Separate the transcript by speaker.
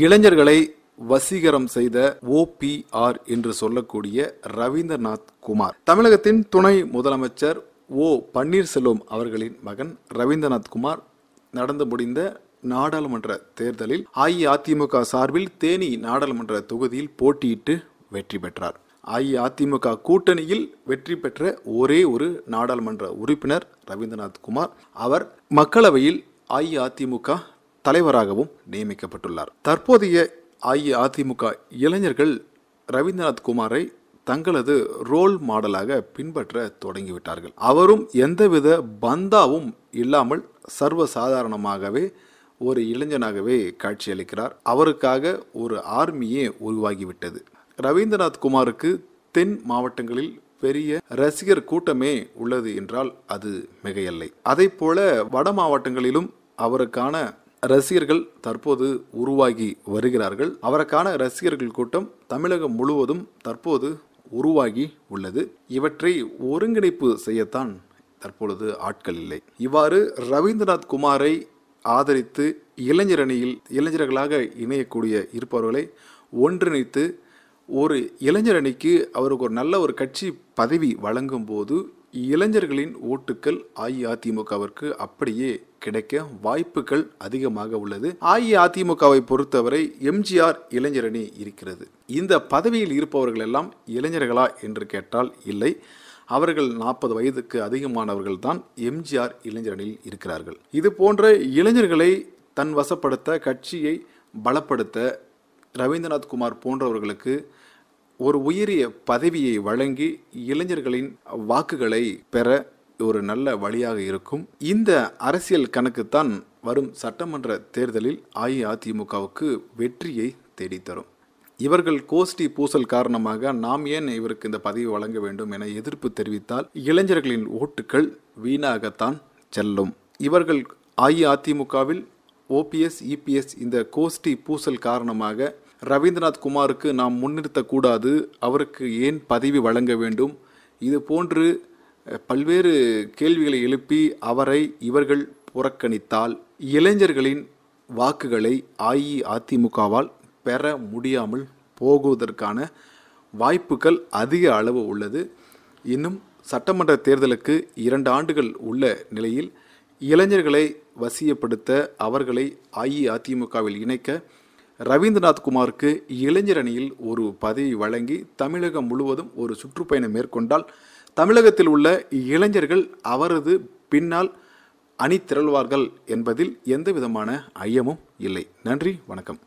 Speaker 1: இளைஞர்களை வசீகரம் செய்த ஓபிஆர் என்று சொல்லக்கூடிய ரவீந்திரநாத் குமார். தமிழகத்தின் துணை முதலமைச்சர் ஓ பன்னீர்செல்வம் அவர்களின் மகன் ரவீந்திரநாத் குமார் நடந்து முடிந்த நாடாளுமன்ற தேர்தலில் அஇஅதிமுக சார்பில் தேனி நாடாளுமன்ற தொகுதியில் போட்டியிட்டு வெற்றி பெற்றார். அஇஅதிமுக கூட்டணியில் வெற்றி பெற்ற ஒரே ஒரு நாடாளுமன்ற உறுப்பினர் ரவீந்திரநாத் குமார். அவர் மக்களவையில் அஇஅதிமுக தலைவராகவும் நியமிக்கப்பட்டுள்ளார். தற்போதைய அஇஅதிமுக இளைஞர்கள் ரவீந்திரநாத் குமாரை தங்களது ரோல் மாடலாக பின்பற்ற தொடங்கிவிட்டார்கள். அவரும் எந்தவித பந்தாவும் இல்லாமல் சர்வசாதாரணமாகவே ஒரு இளைஞனாகவே காட்சியளிக்கிறார். அவருக்காக ஒரு ஆர்மியே உருவாகிவிட்டது. ரவீந்திரநாத் குமாருக்கு தென் மாவட்டங்களில் பெரிய ரசிகர் கூட்டமே உள்ளது என்றால் அது மிகையல்லை. அதை போல வட மாவட்டங்களிலும் அவருக்கான ரசிகர்கள் தற்போது உருவாகி வருகிறார்கள். அவருக்கான ரசிகர்கள் கூட்டம் தமிழகம் முழுவதும் தற்போது உருவாகி உள்ளது. இவற்றை ஒருங்கிணைப்பு செய்யத்தான் தற்பொழுது ஆட்கள் இல்லை. இவ்வாறு ரவீந்திரநாத் குமாரை ஆதரித்து இளைஞரணியில் இளைஞர்களாக இணையக்கூடிய இருப்பவர்களை ஒன்றிணைத்து ஒரு இளைஞரணிக்கு அவருக்கு ஒரு நல்ல ஒரு கட்சி பதவி வழங்கும் போது இளைஞர்களின் ஓட்டுக்கள் அஇஅதிமுகவிற்கு அப்படியே கிடைக்க வாய்ப்புகள் அதிகமாக உள்ளது. அஇஅதிமுகவை பொறுத்தவரை எம்ஜிஆர் இளைஞரணி இருக்கிறது. இந்த பதவியில் இருப்பவர்கள் எல்லாம் இளைஞர்களா என்று கேட்டால் இல்லை. அவர்கள் நாற்பது வயதுக்கு அதிகமானவர்கள் தான் எம்ஜிஆர் இளைஞரணியில் இருக்கிறார்கள். இது போன்ற இளைஞர்களை தன் வசப்படுத்த கட்சியை பலப்படுத்த ரவீந்திரநாத் குமார் போன்றவர்களுக்கு ஒரு உயரிய பதவியை வழங்கி இளைஞர்களின் வாக்குகளை பெற ஒரு நல்ல வழியாக இருக்கும். இந்த அரசியல் கணக்குத்தான் வரும் சட்டமன்ற தேர்தலில் அஇஅதிமுகவுக்கு வெற்றியை தேடித்தரும். இவர்கள் கோஷ்டி பூசல் காரணமாக நாம் ஏன் இவருக்கு இந்த பதவி வழங்க வேண்டும் என எதிர்ப்பு தெரிவித்தால் இளைஞர்களின் ஓட்டுகள் வீணாகத்தான் செல்லும். இவர்கள் அஇஅதிமுகவில் ஓபிஎஸ் இபிஎஸ் இந்த கோஷ்டி பூசல் காரணமாக ரவீந்திரநாத் குமாருக்கு நாம் முன்னிறுத்தக்கூடாது. அவருக்கு ஏன் பதவி வழங்க வேண்டும்? இது போன்று பல்வேறு கேள்விகளை எழுப்பி அவரை இவர்கள் புறக்கணித்தால் இளைஞர்களின் வாக்குகளை அஇஅதிமுகவால் பெற முடியாமல் போகுவதற்கான வாய்ப்புகள் அதிக அளவு உள்ளது. இன்னும் சட்டமன்ற தேர்தலுக்கு இரண்டு ஆண்டுகள் உள்ள நிலையில் இளைஞர்களை வசியப்படுத்த அவர்களை அஇஅதிமுகவில் இணைக்க ரவீந்திரநாத் குமாருக்கு இளைஞர் அணியில் ஒரு பதவி வழங்கி தமிழகம் முழுவதும் ஒரு சுற்றுப்பயணம் மேற்கொண்டால் தமிழகத்தில் உள்ள இளைஞர்கள் அவரது பின்னால் அணி திரள்வார்கள் என்பதில் எந்தவிதமான ஐயமும் இல்லை. நன்றி வணக்கம்.